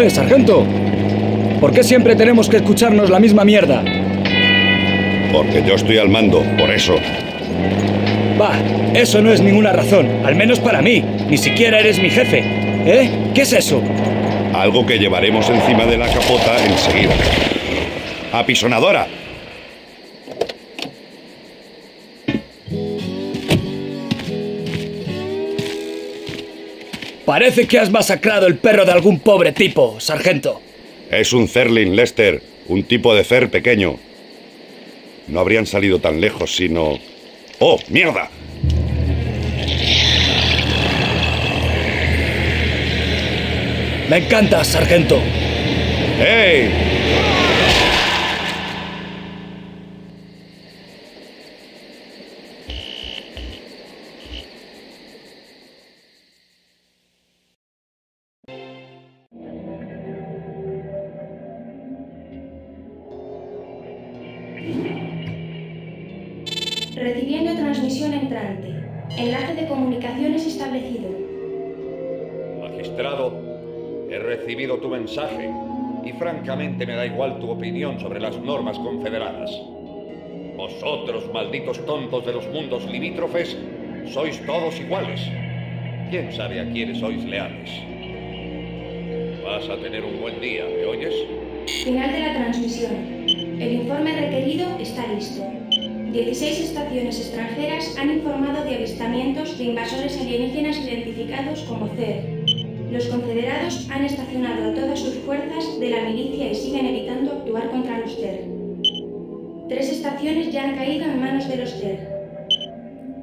¡Eh, sargento! ¿Por qué siempre tenemos que escucharnos la misma mierda? Porque yo estoy al mando, por eso. Va, eso no es ninguna razón, al menos para mí. Ni siquiera eres mi jefe. ¿Eh? ¿Qué es eso? Algo que llevaremos encima de la capota enseguida. ¡Apisonadora! Parece que has masacrado el perro de algún pobre tipo, sargento. Es un Zerlin, Lester, un tipo de Cer pequeño. No habrían salido tan lejos sino... ¡Oh, mierda! Me encanta, sargento. ¡Hey! Magistrado, he recibido tu mensaje y francamente me da igual tu opinión sobre las normas confederadas. Vosotros, malditos tontos de los mundos limítrofes, sois todos iguales. ¿Quién sabe a quiénes sois leales? Vas a tener un buen día, ¿me oyes? Final de la transmisión. El informe requerido está listo. 16 estaciones extranjeras han informado de avistamientos de invasores alienígenas identificados como CER. Los confederados han estacionado todas sus fuerzas de la milicia y siguen evitando actuar contra los CER. Tres estaciones ya han caído en manos de los CER.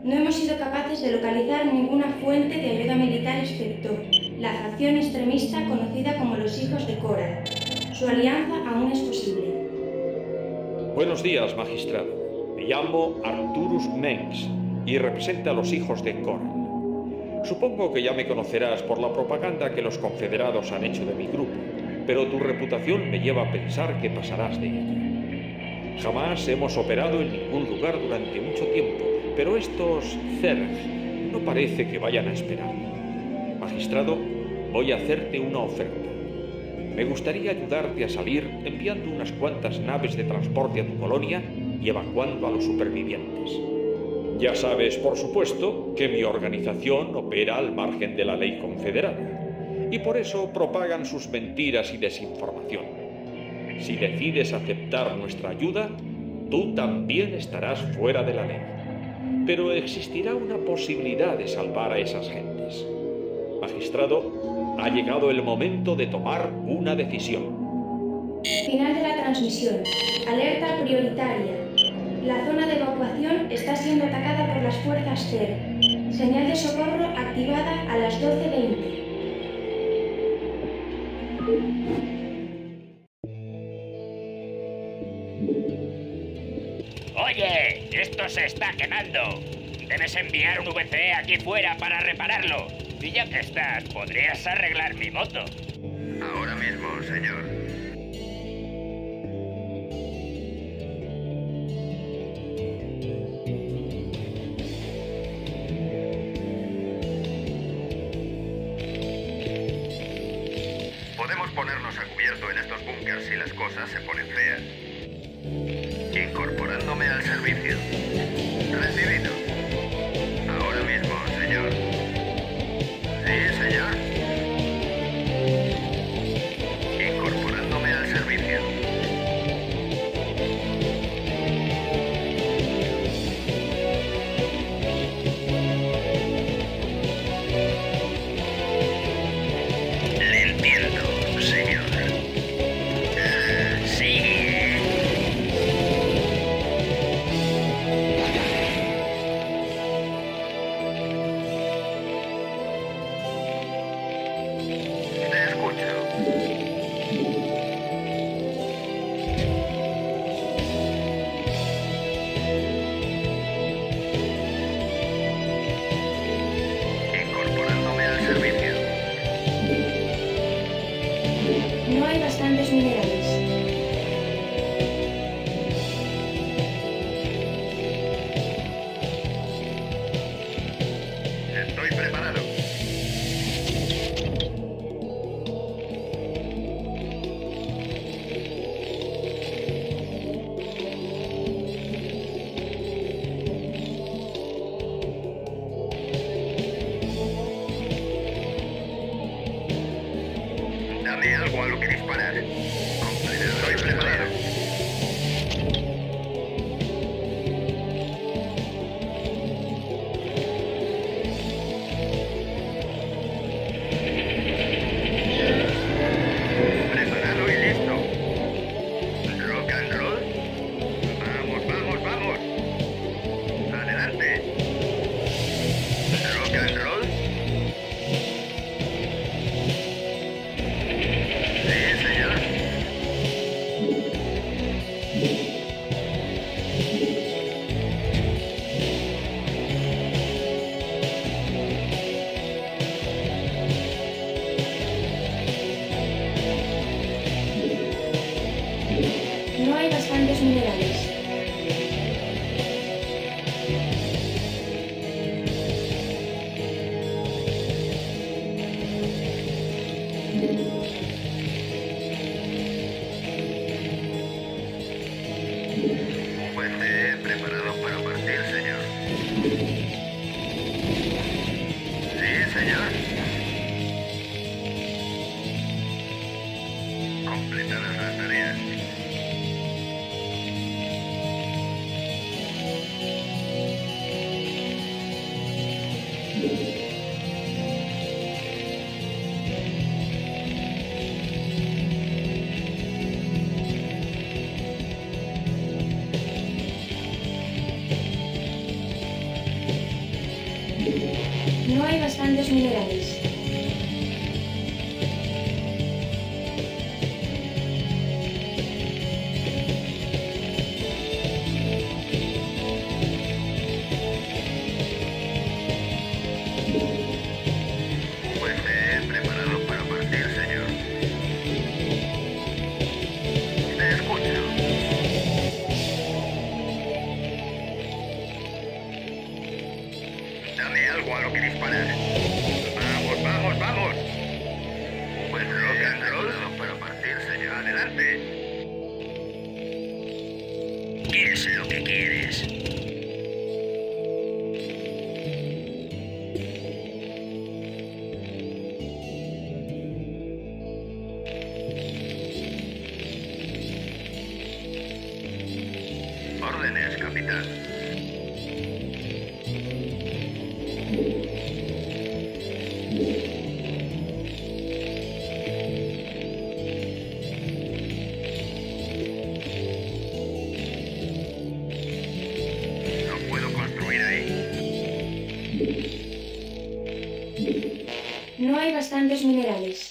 No hemos sido capaces de localizar ninguna fuente de ayuda militar excepto la facción extremista conocida como los Hijos de Cora. Su alianza aún es posible. Buenos días, magistrado. Llamo Arturus Mengs y represento a los hijos de Coral. Supongo que ya me conocerás por la propaganda que los confederados han hecho de mi grupo, pero tu reputación me lleva a pensar que pasarás de ella. Jamás hemos operado en ningún lugar durante mucho tiempo, pero estos Zerg no parece que vayan a esperar. Magistrado, voy a hacerte una oferta. Me gustaría ayudarte a salir enviando unas cuantas naves de transporte a tu colonia y evacuando a los supervivientes. Ya sabes, por supuesto, que mi organización opera al margen de la ley confederada y por eso propagan sus mentiras y desinformación. Si decides aceptar nuestra ayuda, tú también estarás fuera de la ley. Pero existirá una posibilidad de salvar a esas gentes. Magistrado, ha llegado el momento de tomar una decisión. Final de la transmisión. Alerta prioritaria. La zona de evacuación está siendo atacada por las fuerzas CER. Señal de socorro activada a las 12.20. Oye, esto se está quemando. Debes enviar un VC aquí fuera para repararlo. Y ya que estás, podrías arreglar mi moto. Ahora mismo, señor. No hay bastantes bastantes minerales.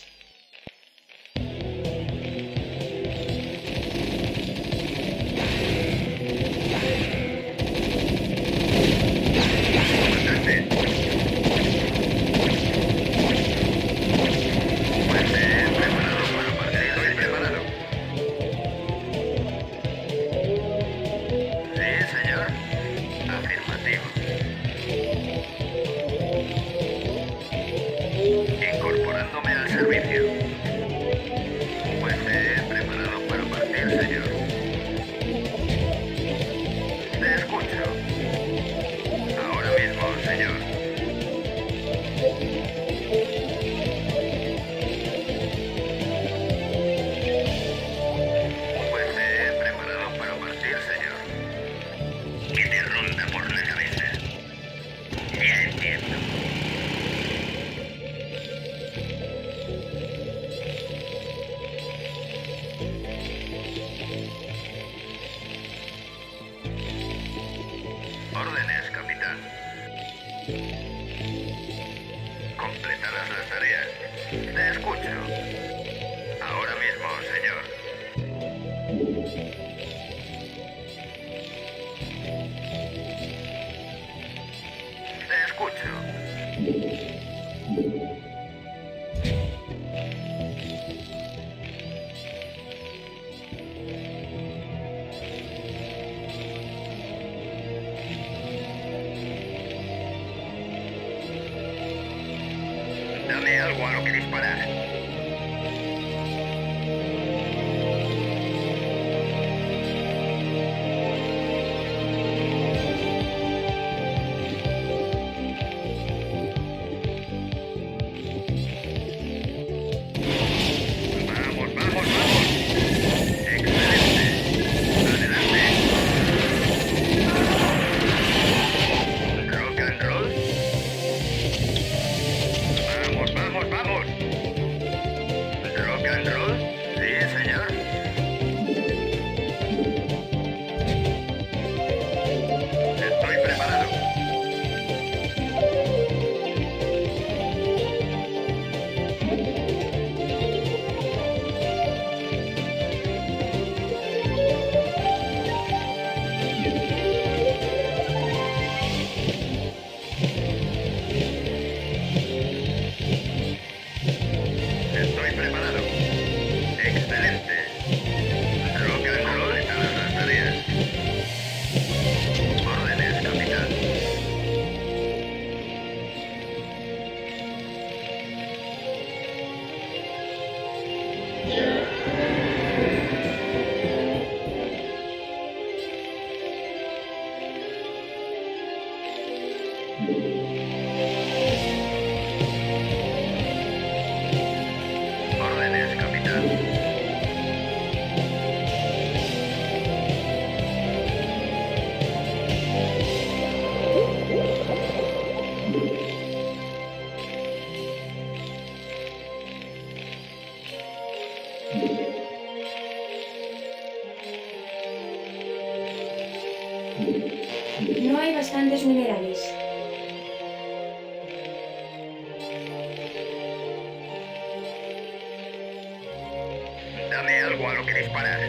Everybody. dejes parar.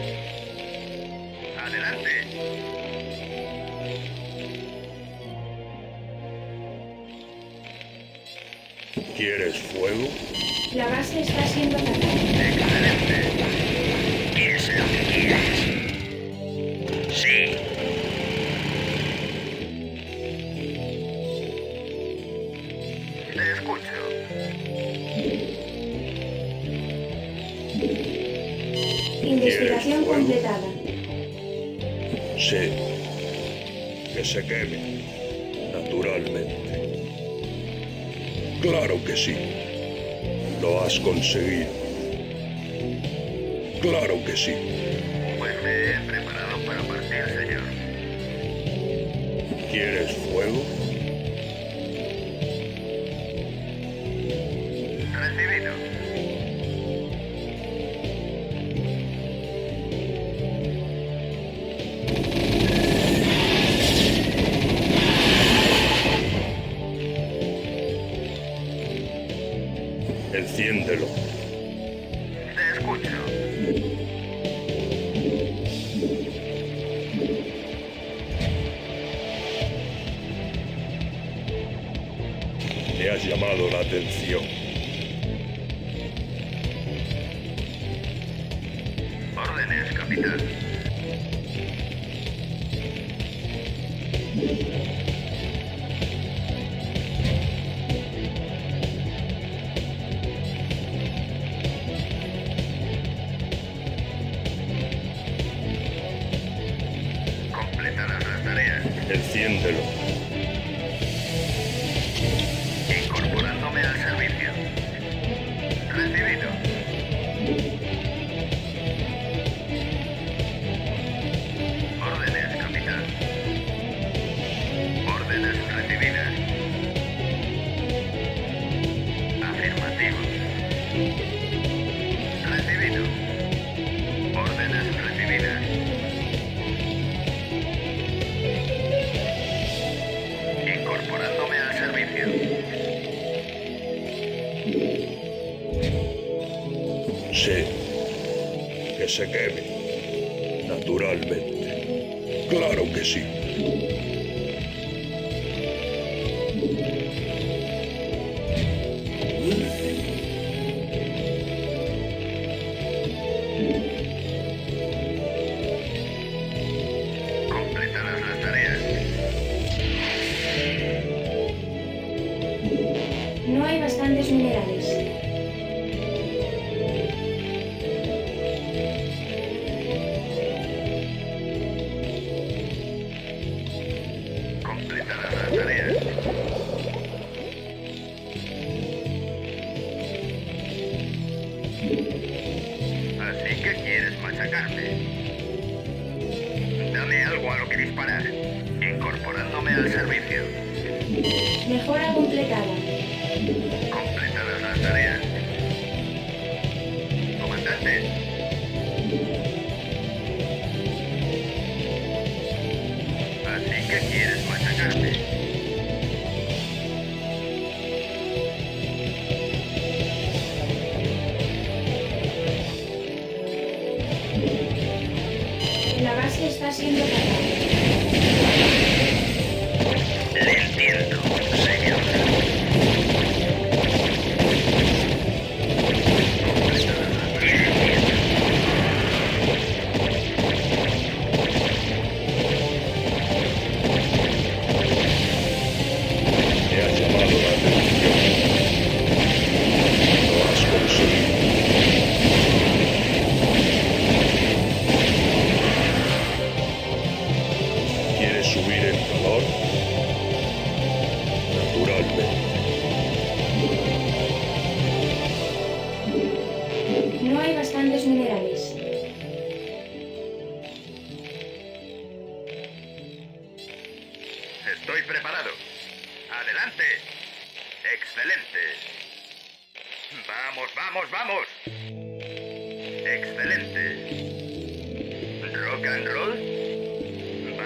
Adelante. ¿Quieres fuego? La base está siendo atacada. ¡Excelente! Es lo que quieres? se queme, naturalmente. Claro que sí, lo has conseguido. Claro que sí. Pues me he preparado para partir, señor. ¿Quieres fuego?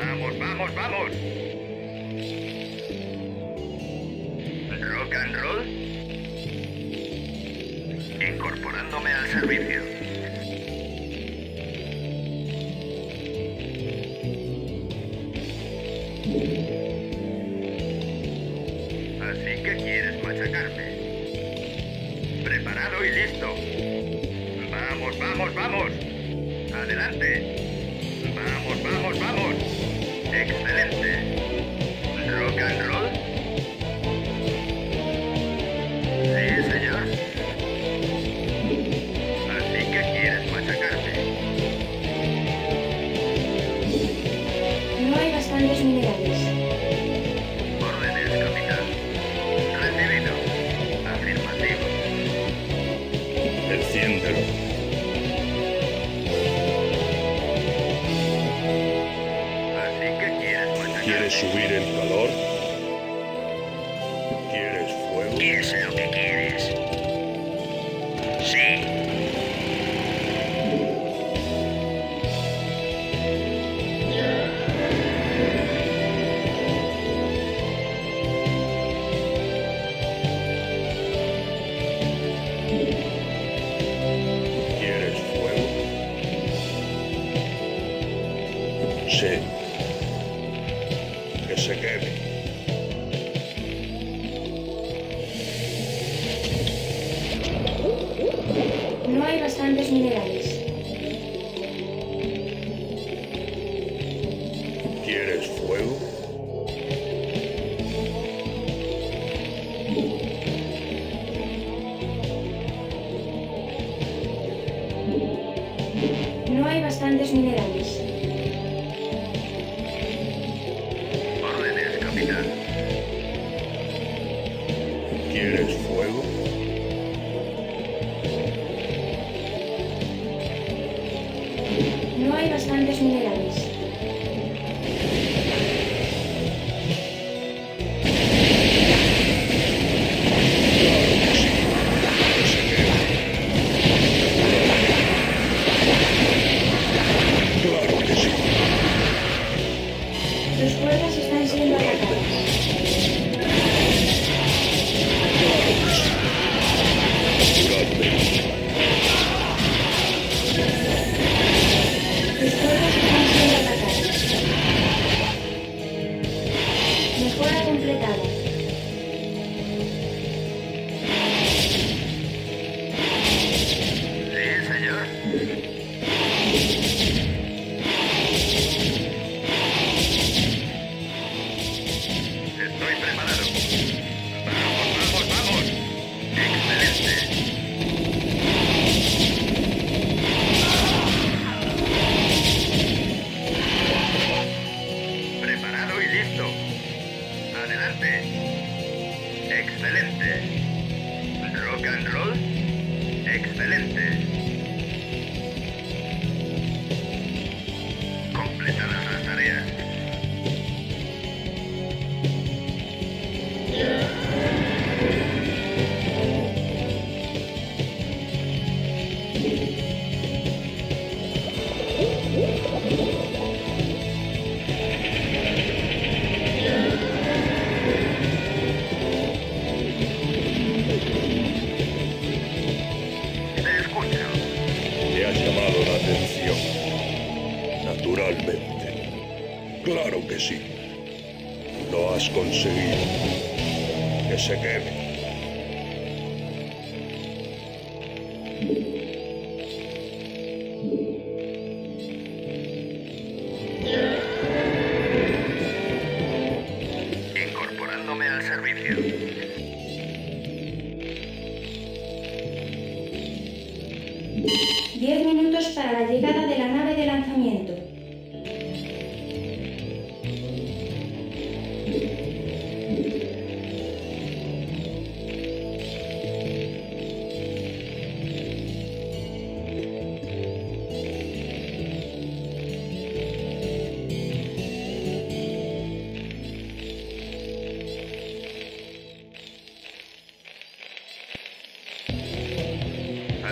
Vamos, vamos, vamos. Rock and roll. Incorporándome al servicio. Así que quieres machacarme. Preparado y listo. Vamos, vamos, vamos. Adelante. ¿Quieres subir el calor? hay bastantes minerales. la atención. Naturalmente. Claro que sí. Lo has conseguido. Que se quede.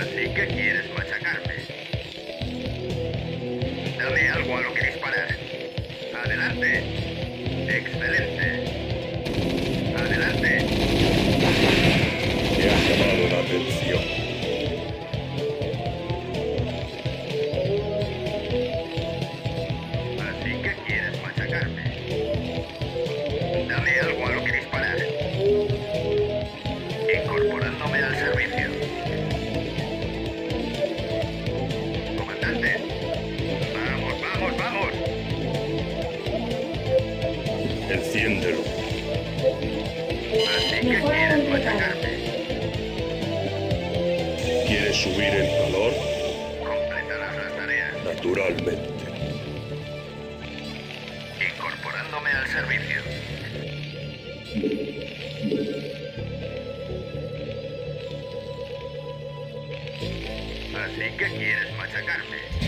Así que quieres machacarme. Dame algo a lo que disparar. Adelante. Excelente. Adelante. Te ha llamado la atención. ¿De qué quieres machacarme?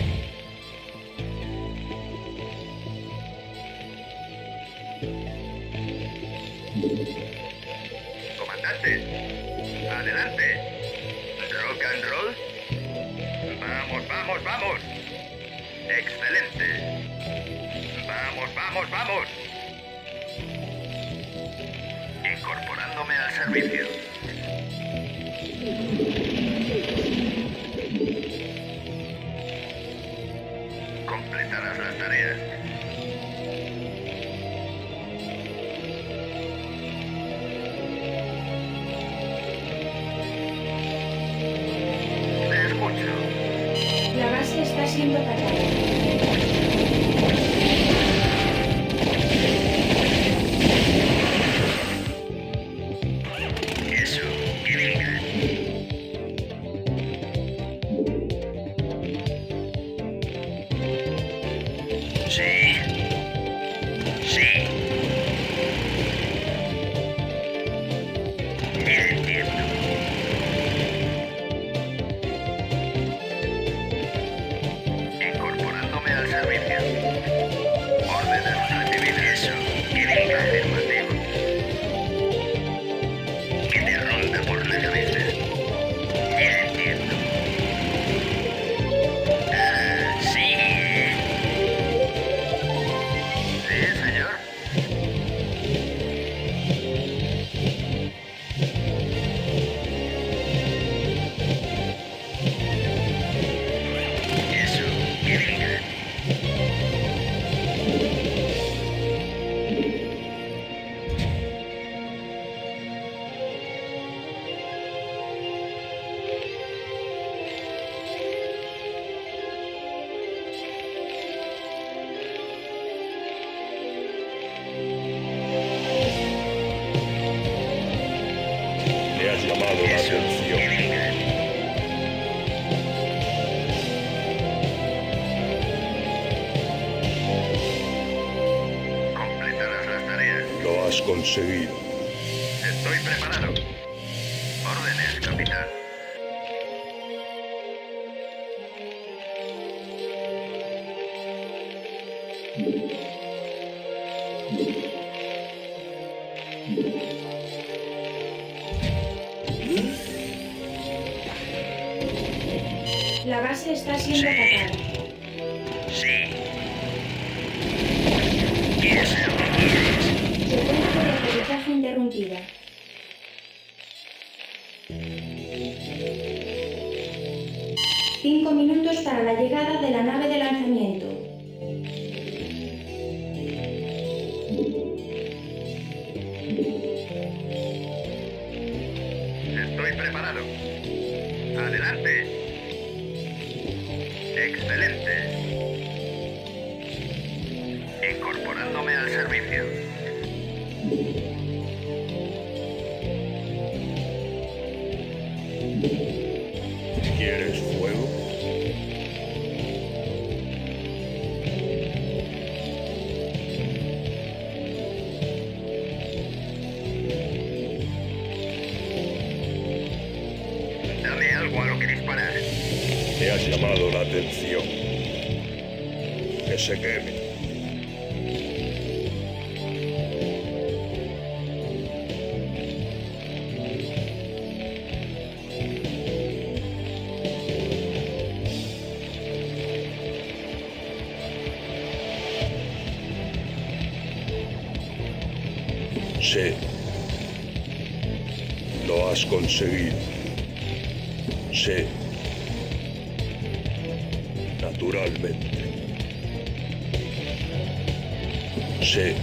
celui interrumpida. Cinco minutos para la llegada de la nave de lanzamiento. sé. Lo has conseguido. Sé. Naturalmente. Sé.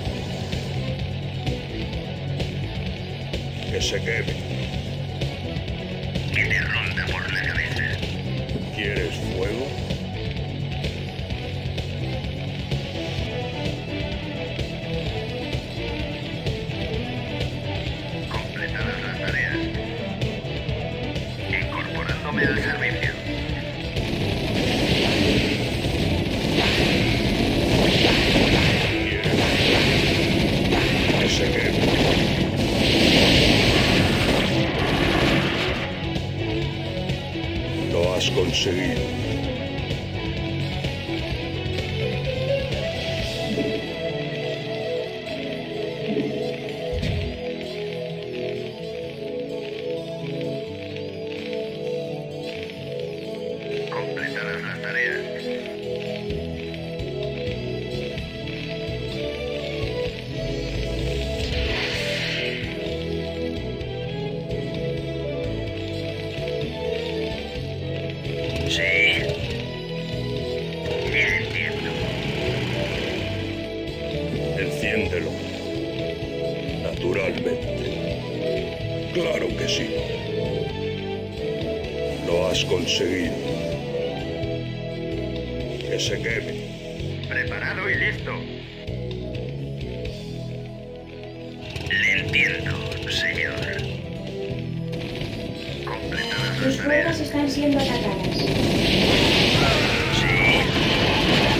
Que se quede. SGM. Preparado y listo. Le entiendo, señor. Completadas las Tus tareas. están siendo atacadas. Sí.